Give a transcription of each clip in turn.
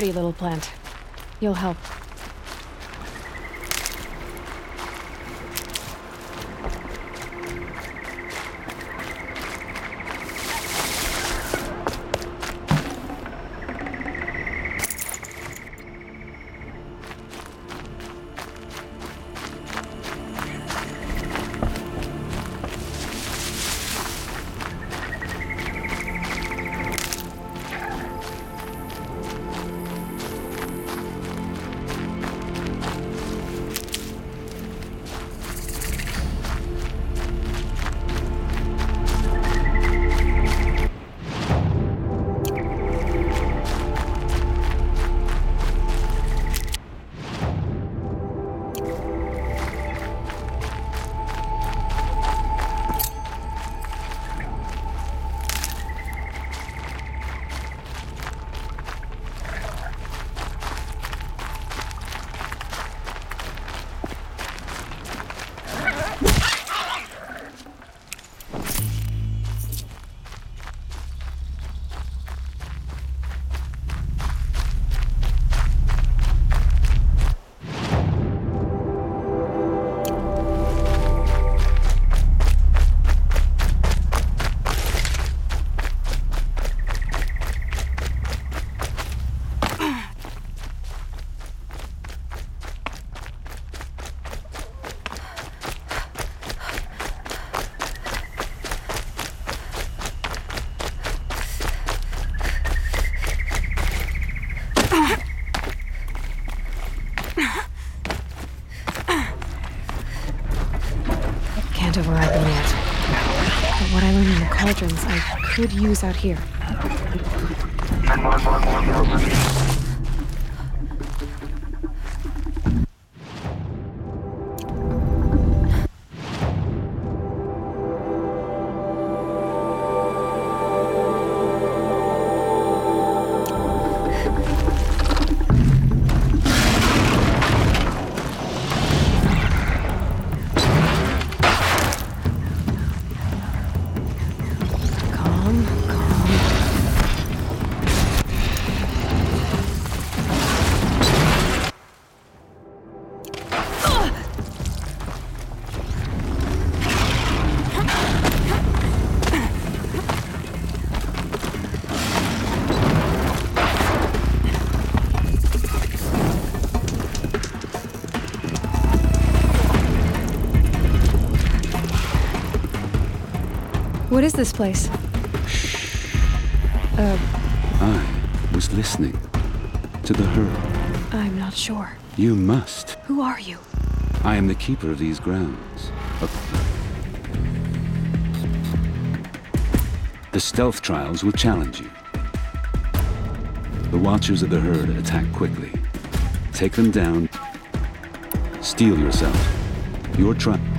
hardy little plant. You'll help. Cauldrons, I could use out here. Is this place? Uh, I was listening to the herd. I'm not sure. You must. Who are you? I am the keeper of these grounds. The stealth trials will challenge you. The watchers of the herd attack quickly. Take them down. Steel yourself. Your trial.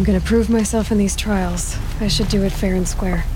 I'm gonna prove myself in these trials, I should do it fair and square.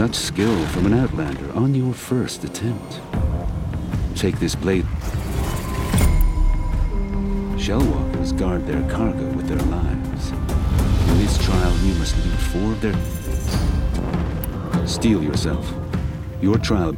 Such skill from an outlander on your first attempt. Take this blade. Shellwalkers guard their cargo with their lives. In this trial, you must lead four of their. Steel yourself. Your trial.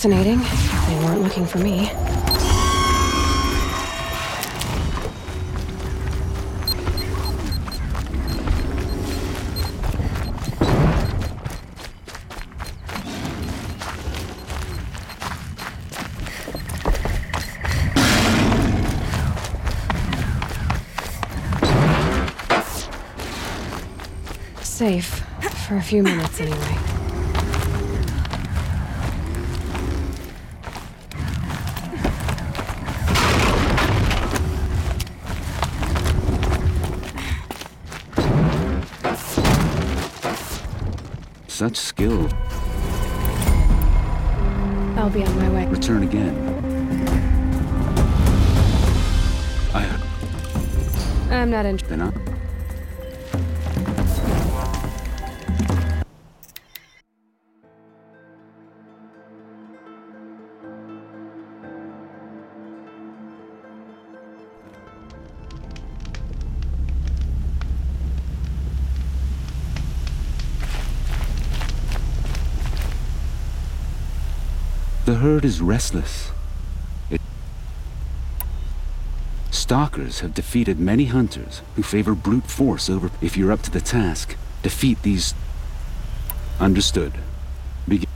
Fascinating. They weren't looking for me. Safe. For a few minutes, anyway. Such skill. I'll be on my way. Return again. I. Uh, I'm not interested. Then I. herd is restless. It... Stalkers have defeated many hunters who favor brute force over. If you're up to the task, defeat these. Understood. Begin.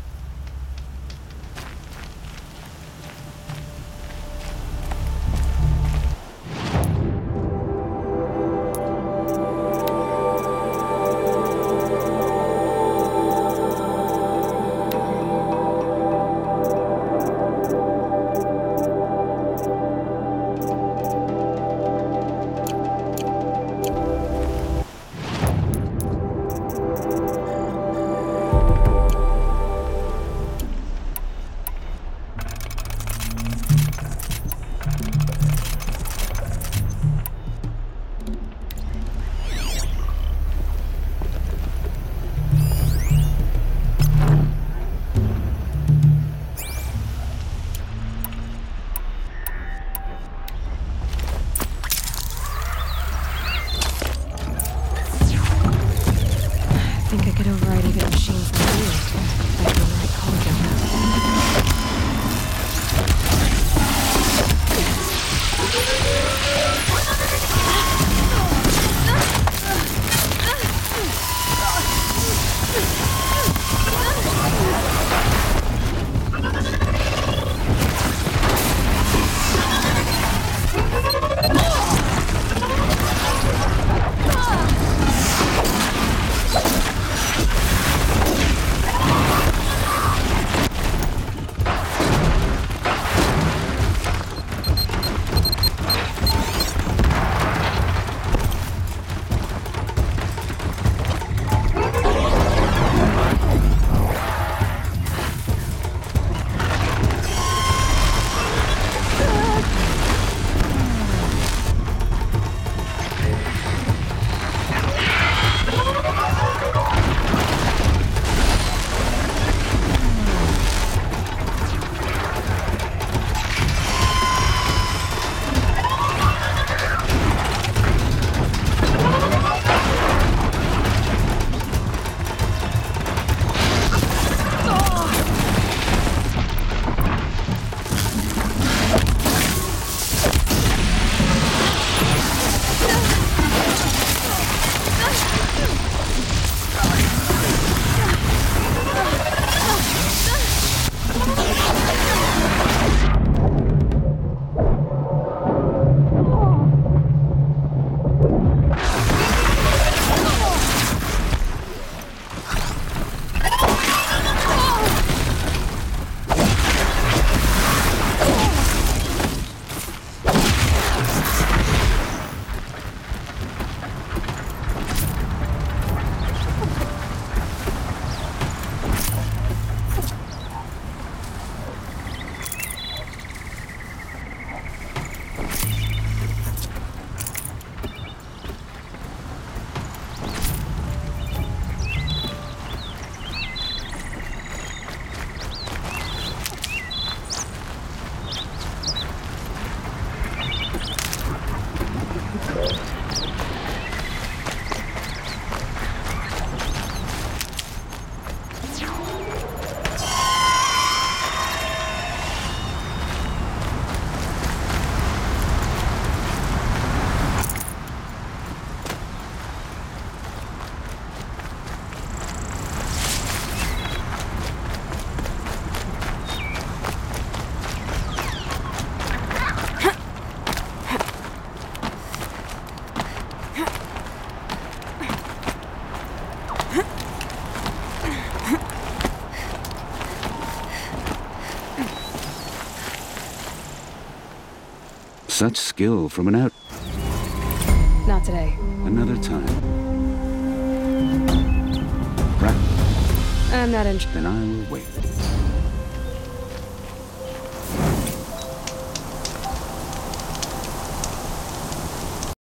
Such skill from an out. Not today. Another time. Pra- I'm not interested. then I will wait.